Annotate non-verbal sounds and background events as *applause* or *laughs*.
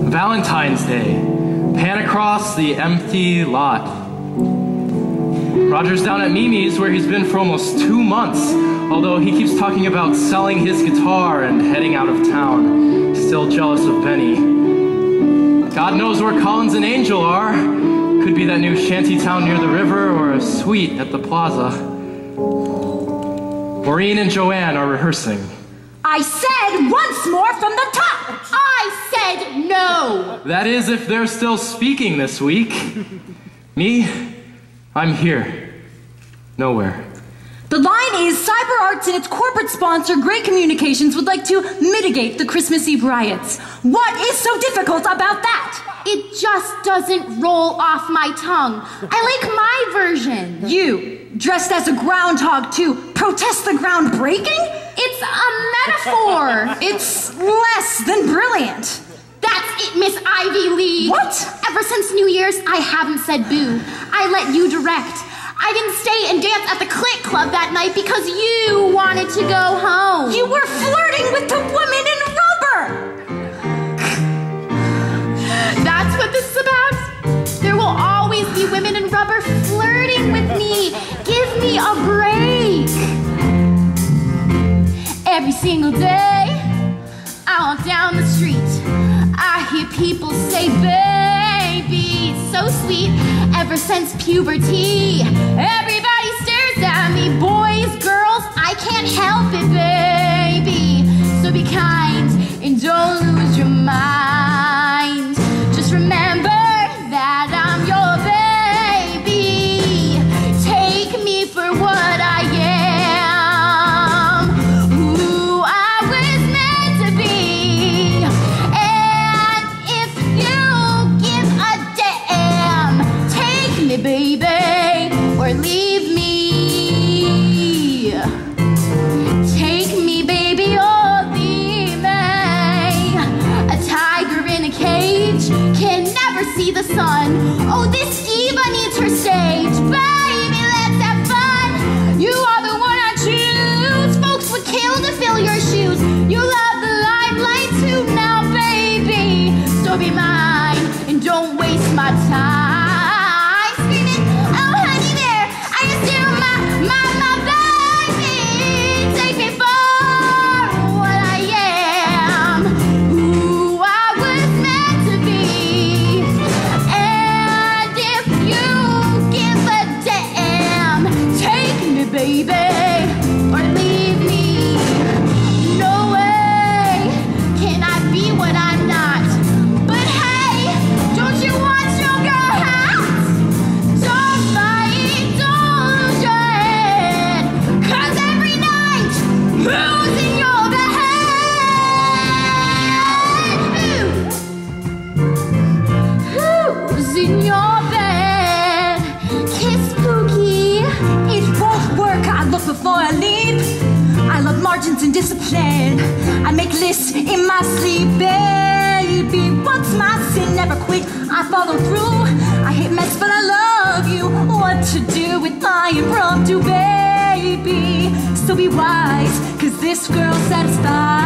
Valentine's Day. Pan across the empty lot. Roger's down at Mimi's where he's been for almost two months, although he keeps talking about selling his guitar and heading out of town. Still jealous of Benny. God knows where Collins and Angel are. Could be that new shanty town near the river or a suite at the plaza. Maureen and Joanne are rehearsing. I said once more That is if they're still speaking this week. Me, I'm here. Nowhere. The line is Cyber Arts and its corporate sponsor, Great Communications, would like to mitigate the Christmas Eve riots. What is so difficult about that? It just doesn't roll off my tongue. I like my version. You, dressed as a groundhog to protest the ground breaking? It's a metaphor. it's less than brilliant. It, Miss Ivy League. What? Ever since New Year's, I haven't said boo. I let you direct. I didn't stay and dance at the Click Club that night because you wanted to go home. You were flirting with the woman in rubber! *laughs* That's what this is about? There will always be women in rubber flirting with me. Give me a break. Every single day, people say, baby, so sweet. Ever since puberty, everybody stares at me. Boys, girls, I can't help it, baby. So be in your bed? Kiss Pookie. It won't work. I look before I leap. I love margins and discipline. I make lists in my sleep, baby. What's my sin? Never quit. I follow through. I hate mess, but I love you. What to do with my impromptu, baby? So be wise, cause this girl's satisfied.